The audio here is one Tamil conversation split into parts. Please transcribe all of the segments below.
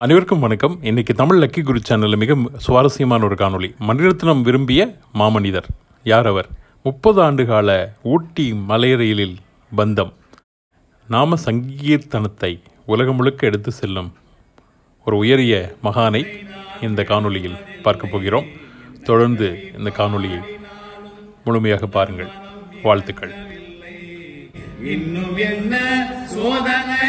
அனைவருக்கும் வணக்கம். இன்னைக்கு தமிழ் லக்கி குரு சேனலில் மிக சுவாரஸ்யமான ஒரு காணொளி. மணிரத்னம் விரும்பிய மாமனிதர். யார் அவர்? முப்பது ஆண்டுகால ஊட்டி மலையறையிலில் பந்தம். நாம சங்கீர்த்தனத்தை உலகம் முழுக்க எடுத்து செல்லும் ஒரு உயரிய மகானை இந்த காணொளியில் பார்க்க போகிறோம். தொடர்ந்து இந்த காணொளியை முழுமையாக பாருங்கள். வாழ்த்துக்கள். இன்னும் என்ன சோதனை?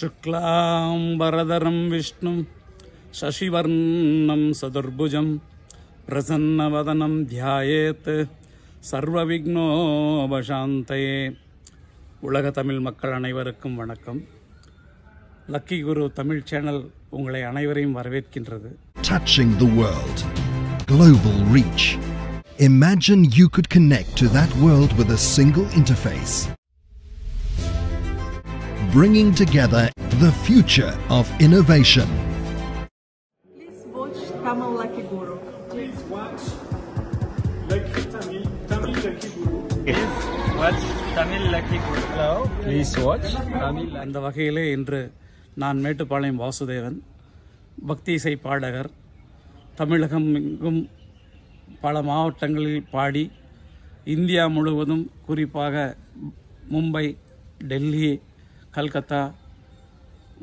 शुक्लाम्बरधरं विष्णुं शशिवर्णं सदुर्भुजं प्रसन्नवदनं ध्यायेत् சர்வவிக்னோபசாந்தயே உலக தமிழ் மக்கள் அனைவருக்கும் வணக்கம் லக்கி குரு தமிழ் சேனல் உங்களை அனைவரையும் வரவேற்கின்றது touching the world. Global reach. Imagine you could connect to that world with a single interface. Bringing together the future of innovation. Please watch Tamil Lucky Guru. அந்த வகையிலே இன்று நான் மேட்டுப்பாளையம் வாசுதேவன் பக்தி இசை பாடகர் தமிழகம் எங்கும் பல மாவட்டங்களில் பாடி இந்தியா முழுவதும் குறிப்பாக மும்பை டெல்லி கல்கத்தா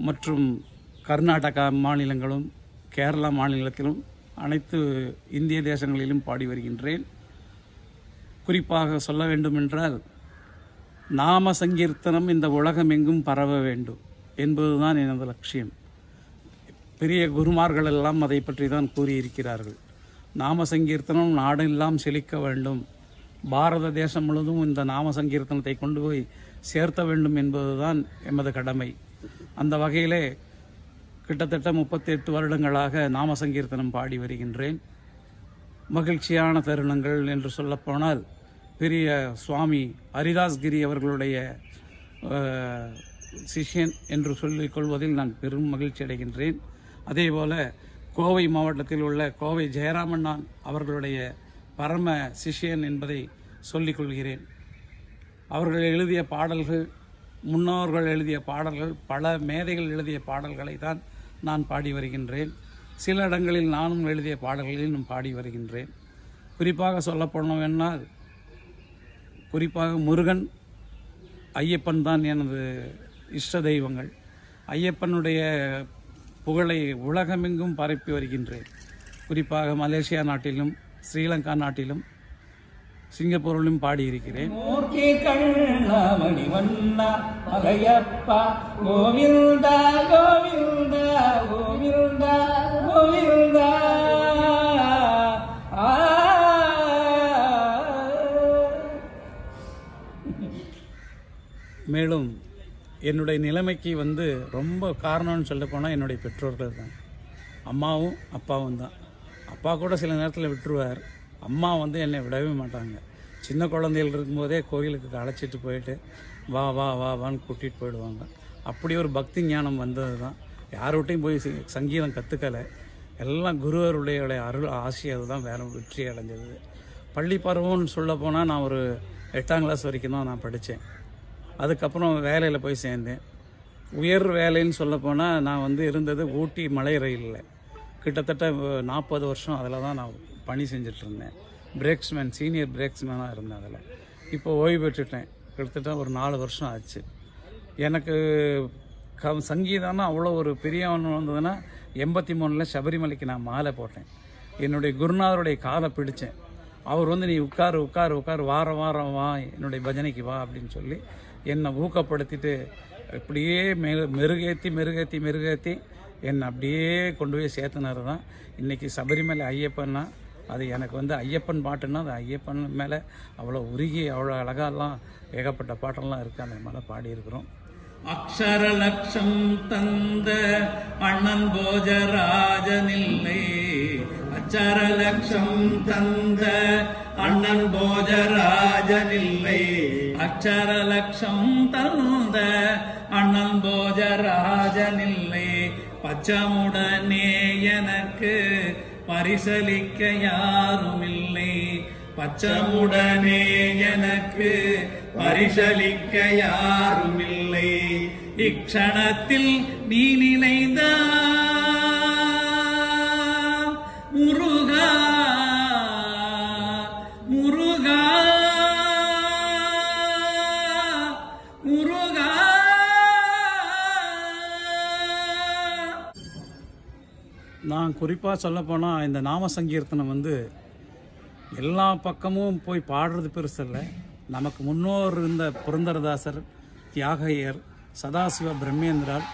மற்றும் கர்நாடகா மாநிலங்களும் கேரளா மாநிலத்திலும் அனைத்து இந்திய தேசங்களிலும் பாடி வருகின்றேன். குறிப்பாக சொல்ல வேண்டுமென்றால் நாம சங்கீர்த்தனம் இந்த உலகம் எங்கும் பரவ வேண்டும் என்பதுதான் எனது லட்சியம். பெரிய குருமார்கள் எல்லாம் அதை பற்றி தான் கூறியிருக்கிறார்கள். நாம சங்கீர்த்தனம் நாடெல்லாம் செழிக்க வேண்டும். பாரத தேசம் முழுவதும் இந்த நாம சங்கீர்த்தனத்தை கொண்டு போய் சேர்த்த வேண்டும் என்பதுதான் எமது கடமை. அந்த வகையிலே கிட்டத்தட்ட முப்பத்தி எட்டு வருடங்களாக நாம சங்கீர்த்தனம் பாடி வருகின்றேன். மகிழ்ச்சியான தருணங்கள் என்று சொல்லப்போனால் பெரிய சுவாமி ஹரிதாஸ்கிரி அவர்களுடைய சிஷ்யன் என்று சொல்லிக் கொள்வதில் நான் பெரும் மகிழ்ச்சி அடைகின்றேன். அதேபோல கோவை மாவட்டத்தில் உள்ள கோவை ஜெயராமண்ணான் அவர்களுடைய பரம சிஷ்யன் என்பதை சொல்லிக் கொள்கிறேன் அவர்கள் எழுதிய பாடல்கள் முன்னோர்கள் எழுதிய பாடல்கள் பல மேதைகள் எழுதிய பாடல்களை தான் நான் பாடி வருகின்றேன். சில இடங்களில் நானும் எழுதிய பாடல்களிலும் பாடி வருகின்றேன். குறிப்பாக சொல்லப்போனோம்னால் குறிப்பாக முருகன் ஐயப்பன் தான் எனது இஷ்ட தெய்வங்கள். ஐயப்பனுடைய புகழை உலகமெங்கும் பரப்பி வருகின்றேன். குறிப்பாக மலேசியா நாட்டிலும் ஸ்ரீலங்கா நாட்டிலும் சிங்கப்பூரிலும் பாடியிருக்கிறேன். மேலும் என்னுடைய நிலைமைக்கு வந்து ரொம்ப காரணம்னு சொல்ல போனால் என்னுடைய பெற்றோர்கள் தான் அம்மாவும் அப்பாவும் தான். அப்பா கூட சில நேரத்தில் விட்டுருவார். அம்மா வந்து என்னை விடவே மாட்டாங்க. சின்ன குழந்தைகள் இருக்கும்போதே கோயிலுக்கு அழைச்சிட்டு போயிட்டு வா வா வா வான்னு கூட்டிகிட்டு போயிடுவாங்க. அப்படி ஒரு பக்தி ஞானம் வந்தது தான் யார்கிட்டையும் போய் சங்கீதம் கற்றுக்கலை எல்லாம் குருவருடைய அருள் ஆசையது அதுதான் வேற வெற்றி அடைஞ்சது. பள்ளி பருவம்னு சொல்ல போனால் நான் ஒரு எட்டாம் கிளாஸ் வரைக்கும் தான் நான் படித்தேன் அதுக்கப்புறம் வேலையில் போய் சேர்ந்தேன். உயர் வேலைன்னு சொல்லப்போனால் நான் வந்து இருந்தது ஊட்டி மலை ரயிலில். கிட்டத்தட்ட நாற்பது வருஷம் அதில் தான் நான் பணி செஞ்சிட்ருந்தேன். பிரேக்ஸ்மேன் சீனியர் பிரேக்ஸ்மேனாக இருந்தேன் அதில். இப்போ ஓய்வு பெற்றுட்டேன். கிட்டத்தட்ட ஒரு நாலு வருஷம் ஆச்சு. எனக்கு க சங்கீதம்னா அவ்வளோ ஒரு பெரியவன் வந்ததுன்னா எண்பத்தி மூணில் சபரிமலைக்கு நான் மாலை போட்டேன். என்னுடைய குருநாதருடைய காலை பிடித்தேன் அவர் வந்து நீ உட்காரு உட்காரு உட்காரு வாரம் வாரம் வா என்னுடைய பஜனைக்கு வா அப்படின்னு சொல்லி என்னை ஊக்கப்படுத்திட்டு இப்படியே மெ மெருகேற்றி மெருகேற்றி மெருகேற்றி என்னை அப்படியே கொண்டு போய் சேர்த்துனாரு தான். இன்றைக்கி சபரிமலை ஐயப்பன்னா அது எனக்கு வந்து ஐயப்பன் பாட்டுன்னா அது ஐயப்பன் மேலே அவ்வளோ உருகி அவ்வளோ அழகாலாம் ஏகப்பட்ட பாட்டெல்லாம் இருக்குது அந்த மேலே பாடியிருக்கிறோம். அக்ஷர லட்சம் தந்த அண்ணன் போஜராஜனில்லை. அச்சர லட்சம் தந்த அண்ணன் போஜராஜனில்லை. அக்ஷர லட்சம் தந்த அண்ணன் போஜராஜனில்லை. பச்சமுடனே எனக்கு பரிசலிக்க யாருமில்லை. பச்சமுடனே எனக்கு பரிசளிக்க யாருமில்லை. இக்ஷணத்தில் நீ நினைந்தார் குறிப்பாக சொல்லப்போனால் இந்த நாம சங்கீர்த்தனம் வந்து எல்லா பக்கமும் போய் பாடுறது பெருசு இல்லை. நமக்கு முன்னோர் இருந்த புரந்தரதாசர் தியாகையர் சதாசிவ பிரம்மேந்திரால்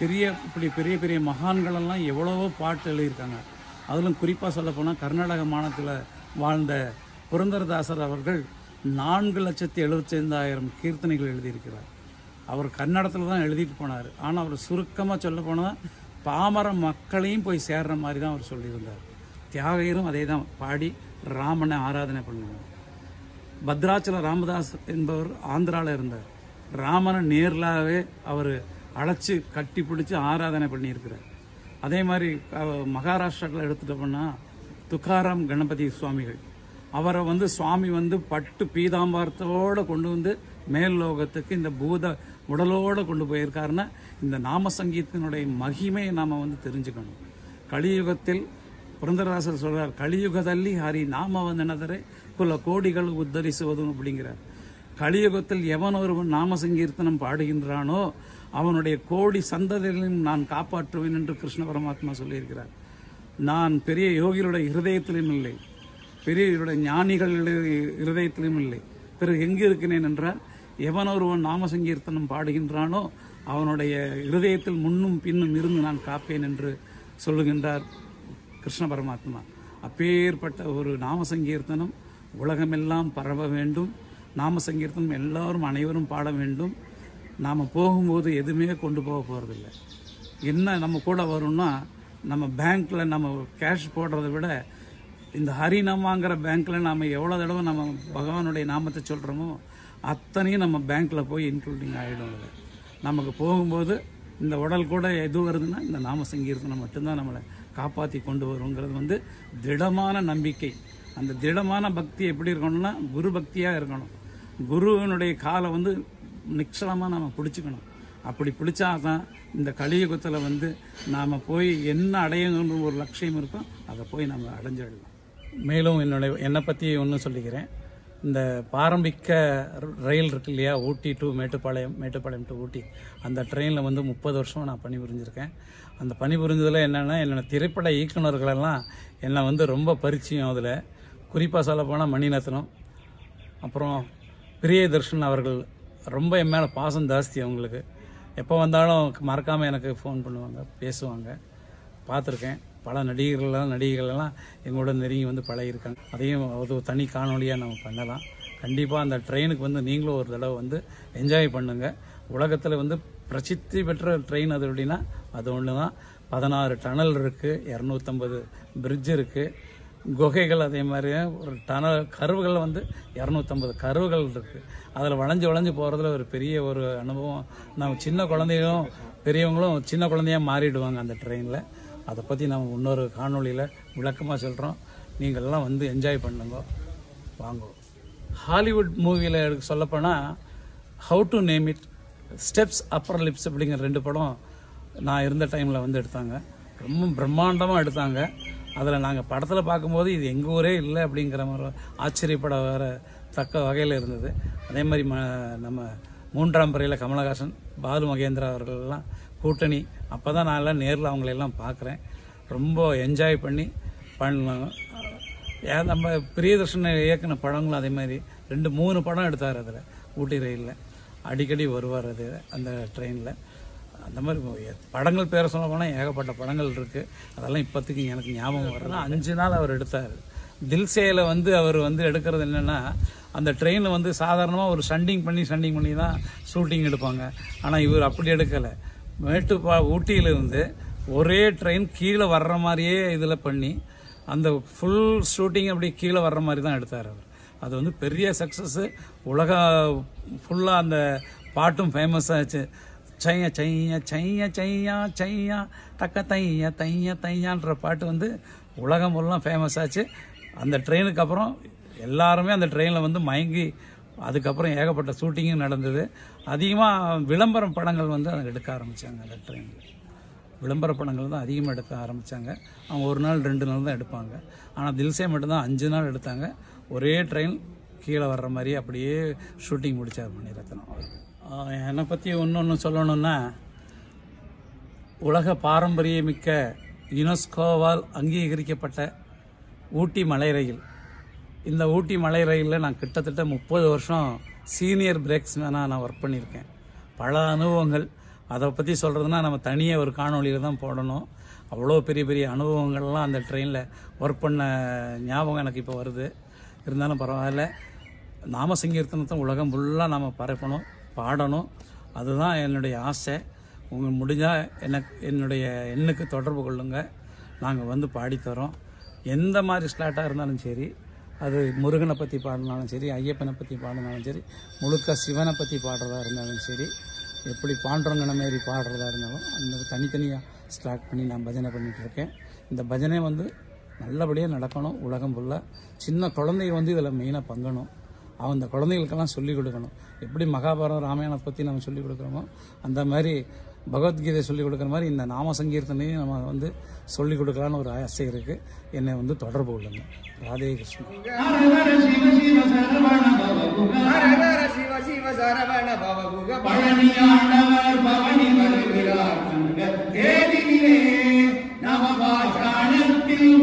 பெரிய இப்படி பெரிய பெரிய மகான்களெல்லாம் எவ்வளவோ பாட்டு எழுதியிருக்காங்க. அதிலும் குறிப்பாக சொல்லப்போனால் கர்நாடக மாநிலத்தில் வாழ்ந்த புரந்தரதாசர் அவர்கள் நான்கு லட்சத்தி எழுபத்தைந்தாயிரம் கீர்த்தனைகள் எழுதியிருக்கிறார். அவர் கன்னடத்தில் தான் எழுதிட்டு போனார். ஆனால் அவர் சுருக்கமாக சொல்ல போனால் பாமர மக்களையும் போய் சேர்ற மாதிரி தான் அவர் சொல்லியிருந்தார். தியாகையரும் அதே தான் பாடி ராமனை ஆராதனை பண்ணுவாங்க பத்ராச்சல ராமதாஸ் என்பவர் ஆந்திராவில் இருந்தார். ராமனை நேர்லாவே அவர் அழைச்சி கட்டி பிடிச்சி ஆராதனை பண்ணியிருக்கிறார். அதே மாதிரி அஹ், மகாராஷ்டிராவில் எடுத்துகிட்டு போனால் துக்காராம் கணபதி சுவாமிகள். அவரை வந்து சுவாமி வந்து பட்டு பீதாம்பாரத்தோடு கொண்டு வந்து மேல் லோகத்துக்கு இந்த பூத உடலோடு கொண்டு போயிருக்காருன்னா இந்த நாம சங்கீதத்தினுடைய மகிமையை நாம் வந்து தெரிஞ்சுக்கணும். கலியுகத்தில் புரந்தராசர் சொல்கிறார் கலியுகதல்லி ஹரி நாம வந்து வந்தனதரே குல கோடிகள் உத்தரிசுவதும் அப்படிங்கிறார். கலியுகத்தில் எவன் ஒருவன் நாம சங்கீர்த்தனம் பாடுகின்றானோ அவனுடைய கோடி சந்ததிகளையும் நான் காப்பாற்றுவேன் என்று கிருஷ்ண பரமாத்மா சொல்லியிருக்கிறார். நான் பெரிய யோகிகளுடைய இருதயத்திலும் இல்லை. பெரியவருடைய ஞானிகள் இருதயத்திலும் இல்லை. பிறகு எங்கே இருக்கிறேன் என்றால் எவன் ஒருவன் நாம சங்கீர்த்தனம் பாடுகின்றானோ அவனுடைய இருதயத்தில் முன்னும் பின்னும் இருந்து நான் காப்பேன் என்று சொல்லுகின்றார் கிருஷ்ண பரமாத்மா. அப்பேற்பட்ட ஒரு நாம சங்கீர்த்தனம் உலகமெல்லாம் பரவ வேண்டும். நாம சங்கீர்த்தனம் எல்லாரும் அனைவரும் பாட வேண்டும். நாம் போகும்போது எதுவுமே கொண்டு போக போகிறதில்ல என்ன நம்ம கூட வரும்னா நம்ம பேங்க்கில் நம்ம கேஷ் போடுறத விட இந்த ஹரிநாமாங்கிற பேங்க்கில் நாம் எவ்வளோ தடவை நம்ம பகவானுடைய நாமத்தை சொல்கிறோமோ அத்தனையும் நம்ம பேங்க்கில் போய் இன்க்ளூடிங் ஆகிடும் அதை நமக்கு போகும்போது இந்த உடல் கூட எது வருதுன்னா இந்த நாம சங்கீர்த்தனம் மட்டும்தான் நம்மளை காப்பாற்றி கொண்டு வருங்கிறது வந்து திடமான நம்பிக்கை. அந்த திடமான பக்தி எப்படி இருக்கணும்னா குரு பக்தியாக இருக்கணும். குருவினுடைய காலை வந்து நிச்சலமாக நம்ம பிடிச்சிக்கணும். அப்படி பிடிச்சா தான் இந்த கலியுகத்தில் வந்து நாம் போய் என்ன அடையணுன்ற ஒரு லட்சியம் இருக்கோ அதை போய் நம்ம அடைஞ்சிடலாம். மேலும் என்னுடைய என்னை பற்றி ஒன்று சொல்லிக்கிறேன். இந்த பாரம்பிக்க ரயில் இருக்கு இல்லையா? Ooty to Mettupalayam Mettupalayam to Ooty. அந்த ட்ரெயினில் வந்து முப்பது வருஷம் நான் பணிபுரிஞ்சிருக்கேன். அந்த பணிபுரிஞ்சதில் என்னென்னா என்னோட திரைப்பட இயக்குநர்களெல்லாம் என்னை வந்து ரொம்ப பரிச்சயம் அதில். குறிப்பாக சொல்லப்போனால் மணிரத்னம் அப்புறம் பிரியதர்ஷன் அவர்கள் ரொம்ப என் மேலே பாசம் ஜாஸ்தி அவங்களுக்கு. எப்போ வந்தாலும் மறக்காமல் எனக்கு ஃபோன் பண்ணுவாங்க பேசுவாங்க. பார்த்துருக்கேன். பல நடிகர்கள்லாம் நடிகைகள்லாம் எங்களோட நெருங்கி வந்து பழகியிருக்காங்க. அதையும் அது ஒரு தனி காணொலியாக நம்ம பண்ணலாம். கண்டிப்பாக அந்த ட்ரெயினுக்கு வந்து நீங்களும் ஒரு தடவை வந்து என்ஜாய் பண்ணுங்கள் உலகத்தில் வந்து பிரசித்தி பெற்ற ட்ரெயின் அது அப்படின்னா அது ஒன்று தான் பதினாறு டனல் இருக்குது இரநூத்தம்பது பிரிட்ஜ் இருக்குது குகைகள் அதே மாதிரி ஒரு டனல் கருவுகள் வந்து இரநூத்தம்பது கருவுகள் இருக்குது அதில் வளைஞ்சு வளைஞ்சு போகிறதுல ஒரு பெரிய ஒரு அனுபவம். நம்ம சின்ன குழந்தையும் பெரியவங்களும் சின்ன குழந்தையா மாறிடுவாங்க அந்த ட்ரெயினில். அதை பற்றி நம்ம இன்னொரு காணொளியில் விளக்கமாக சொல்கிறோம் நீங்கள்லாம் வந்து என்ஜாய் பண்ணுங்க. வாங்க. ஹாலிவுட் மூவியில் எடுக்க சொல்லப்போனால் how to name it steps upper lips அப்படிங்கிற ரெண்டு படம் நான் இருந்த டைமில் வந்து எடுத்தாங்க. ரொம்ப பிரம்மாண்டமாக எடுத்தாங்க. அதில் நாங்கள் படத்தில் பார்க்கும்போது இது எங்கள் ஊரே இல்லை அப்படிங்கிற மாதிரி ஆச்சரியப்பட வர தக்க வகையில் இருந்தது. அதே மாதிரி ம நம்ம மூன்றாம் பிறையில் கமலஹாசன் பாலு மகேந்திரா அவர்கள்லாம் கூட்டணி அப்போ தான் நான் எல்லாம் நேரில் அவங்களெல்லாம் பார்க்குறேன் ரொம்ப என்ஜாய் பண்ணி பண்ணலாம். ஏன் நம்ம பிரியதர்ஷன் இயக்குன படங்களும் அதே மாதிரி. ரெண்டு மூணு படம் எடுத்தார் அதில். ஊட்டி ரயிலில். அடிக்கடி வருவார் அது அந்த ட்ரெயினில் அந்த மாதிரி படங்கள் பேர சொல்ல போனால் ஏகப்பட்ட படங்கள் இருக்குது அதெல்லாம் இப்போதைக்கு எனக்கு ஞாபகம் வர்றது அஞ்சு நாள் அவர் எடுத்தார். தில்சேயில் வந்து அவர் வந்து எடுக்கிறது என்னென்னா அந்த ட்ரெயினில் வந்து சாதாரணமாக ஒரு சண்டிங் பண்ணி சண்டிங் பண்ணி தான் ஷூட்டிங் எடுப்பாங்க. ஆனால் இவர் அப்படி எடுக்கலை. மேட்டுப்பா ஊட்டியிலிருந்து ஒரே ட்ரெயின் கீழே வர்ற மாதிரியே இதில் பண்ணி அந்த ஃபுல் ஷூட்டிங் அப்படி கீழே வர்ற மாதிரி தான் எடுத்தார் அவர். அது வந்து பெரிய சக்ஸஸ்ஸு உலக ஃபுல்லாக அந்த பாட்டும் ஃபேமஸ் ஆச்சு. சையா சையா சையா சையா சையா தக்க தையா தையா தையான்ற பாட்டு வந்து உலகம் ஃபுல்லாக ஃபேமஸ் ஆச்சு. அந்த ட்ரெயினுக்கு அப்புறம் எல்லாருமே அந்த ட்ரெயினில் வந்து மயங்கி அதுக்கப்புறம் ஏகப்பட்ட ஷூட்டிங்கும் நடந்தது. அதிகமாக விளம்பரம் படங்கள் வந்து அதை எடுக்க ஆரம்பித்தாங்க அந்த ட்ரெயினில் விளம்பர படங்கள் தான் அதிகமாக எடுக்க ஆரம்பித்தாங்க அவங்க ஒரு நாள் ரெண்டு நாள் தான் எடுப்பாங்க. ஆனால் தில்சே மட்டும்தான் அஞ்சு நாள் எடுத்தாங்க. ஒரே ட்ரெயின் கீழே வர்ற மாதிரி அப்படியே ஷூட்டிங் முடித்தார் மணிரத்னம் அவர். என்னை பற்றி ஒன்று ஒன்று சொல்லணும்னா உலக பாரம்பரியமிக்க யுனெஸ்கோவால் அங்கீகரிக்கப்பட்ட ஊட்டி மலை ரயில். இந்த ஊட்டி மலை ரயிலில் நான் கிட்டத்தட்ட முப்பது வருஷம் சீனியர் பிரேக்ஸ்மேனாக நான் ஒர்க் பண்ணியிருக்கேன். பல அனுபவங்கள். அதை பற்றி சொல்கிறதுனா நம்ம தனியாக ஒரு காணொலியில் தான் போடணும். அவ்வளோ பெரிய பெரிய அனுபவங்கள்லாம் அந்த ட்ரெயினில் ஒர்க் பண்ண ஞாபகம் எனக்கு இப்போ வருது. இருந்தாலும் பரவாயில்ல. நாம சங்கீர்த்தனத்தை உலகம் ஃபுல்லாக நாம் பரப்பணும் பாடணும். அதுதான் என்னுடைய ஆசை. உங்கள் முடிஞ்சால் எனக்கு என்னுடைய எண்ணுக்கு தொடர்பு கொள்ளுங்கள் நாங்கள் வந்து பாடித்தரோம். எந்த மாதிரி ஸ்லாட்டாக இருந்தாலும் சரி அது முருகனை பற்றி பாடினாலும் சரி ஐயப்பனை பற்றி பாடினாலும் சரி முழுக்க சிவனை பற்றி பாடுறதா இருந்தாலும் சரி எப்படி பாண்டவங்கன மாரி பாடுறதா இருந்தாலும் அந்த தனித்தனியாக ஸ்டார்ட் பண்ணி நான் பஜனை பண்ணிகிட்ருக்கேன் இருக்கேன். இந்த பஜனை வந்து நல்லபடியாக நடக்கணும். உலகம் ஃபுல்லாக சின்ன குழந்தைங்க வந்து இதில் மெயினாக பங்கணும். அவன் அந்த குழந்தைகளுக்கெல்லாம் சொல்லிக் கொடுக்கணும். எப்படி மகாபாரதம் ராமாயணத்தை பற்றி நம்ம சொல்லிக் கொடுக்குறோமோ அந்த மாதிரி பகவத்கீதை சொல்லிக் கொடுக்குற மாதிரி இந்த நாம சங்கீர்த்தனையும் நம்ம வந்து சொல்லிக் கொடுக்கலான்னு ஒரு ஆசை இருக்குது என்னை வந்து தொடர்பு கொள்ளுங்க. ராதே கிருஷ்ணன்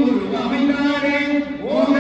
ஒரு அமைந்தாரே ஓம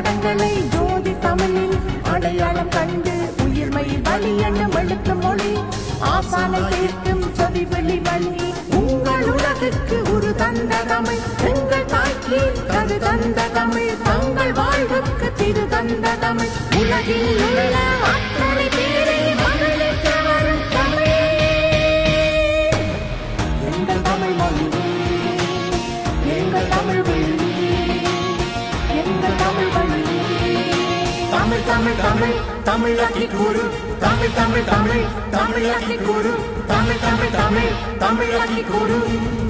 நடந்த தடங்களை ஜோதி தமிழில் அடையாளம் கண்டு உயிர்மை வழி எனும் எழுத்து மொழி ஆசானை கேட்கும் சொதி வெளி வழி. உங்கள் உலகுக்கு ஒரு தந்த தமிழ் எங்கள் தாய்க்கு கரு தந்த தமிழ் தங்கள் வாழ்வுக்கு திரு தந்த தமிழ். உலகில் உள்ள அத்தனை பேரை தமிழ் தமிழ் தமிழாக்கி கூறு. தமிழ் தமிழ் தமிழ் தமிழாக்கி கூறு. தமிழ் தமிழ் தமிழ் தமிழாக்கி கூறு.